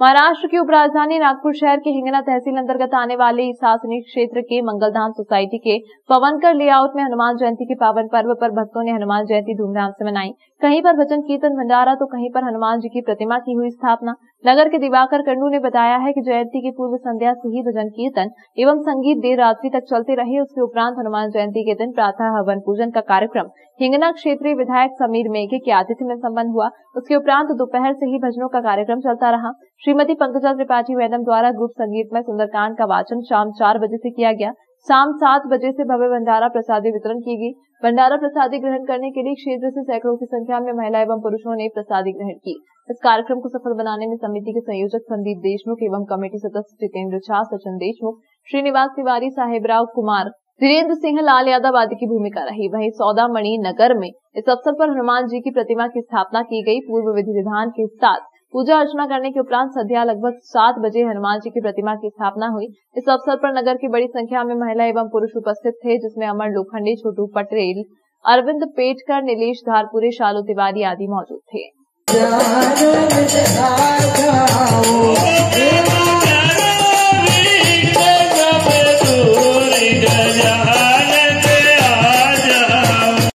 महाराष्ट्र की उपराजधानी नागपुर शहर के हिंगना तहसील अंतर्गत आने वाले सासनी क्षेत्र के मंगलधाम सोसाइटी के पवनकर लेआउट में हनुमान जयंती के पावन पर्व पर भक्तों ने हनुमान जयंती धूमधाम से मनाई। कहीं पर भजन कीर्तन भंडारा तो कहीं पर हनुमान जी की प्रतिमा की हुई स्थापना। नगर के दिवाकर कंडू ने बताया है कि जयंती की पूर्व संध्या से ही भजन कीर्तन एवं संगीत देर रात्रि तक चलते रहे। उसके उपरांत हनुमान जयंती के दिन प्रातः हवन पूजन का कार्यक्रम हिंगना क्षेत्रीय विधायक समीर मेघे के आतिथ्य में संपन्न हुआ। उसके उपरांत दोपहर से ही भजनों का कार्यक्रम चलता रहा। श्रीमती पंकजा त्रिपाठी मैडम द्वारा ग्रुप संगीत में सुंदरकांड का वाचन शाम चार बजे से किया गया। शाम सात बजे से भव्य भंडारा प्रसादी वितरण की गई। भंडारा प्रसादी ग्रहण करने के लिए क्षेत्र से सैकड़ों की संख्या में महिला एवं पुरुषों ने प्रसादी ग्रहण की। इस कार्यक्रम को सफल बनाने में समिति के संयोजक संदीप देशमुख एवं कमेटी सदस्य जितेंद्र झा, सचिन देशमुख, श्रीनिवास तिवारी साहेबराव कुमार, धीरेन्द्र सिंह, लाल यादव आदि की भूमिका रही। वहीं सौदामणि नगर में इस अवसर पर हनुमान जी की प्रतिमा की स्थापना की गई। पूर्व विधि विधान के साथ पूजा अर्चना करने के उपरांत संध्या लगभग सात बजे हनुमान जी की प्रतिमा की स्थापना हुई। इस अवसर पर नगर की बड़ी संख्या में महिला एवं पुरुष उपस्थित थे, जिसमें अमर लोखंडी, छोटू पटेल, अरविंद पेटकर, नीलेश धारपुरे, शालू तिवारी आदि मौजूद थे।